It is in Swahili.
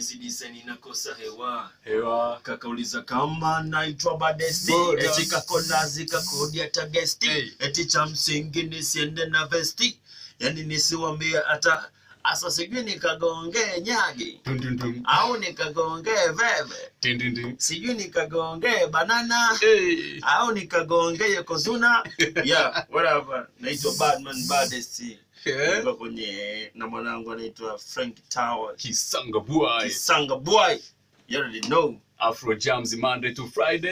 Noisy design inakosa hewa. Hewa. kakauliza kama naitwa badesti. Bodas. eti kakolazi kakodi hata gesti. Hey. eti cha msingi nisiende na vesti. Yani nisiwambie hata asa sijui nikagongee nyagi. Au nikagongee veve. Dun. sijui nikagongee banana. Hey. au nikagongee kozuna yeah whatever. Naitwa badman badest Yeah. Kwenye na mwanangu anaitwa frank tower Kisanga boy. kisanga boy you already know Afro Jams Monday to Friday.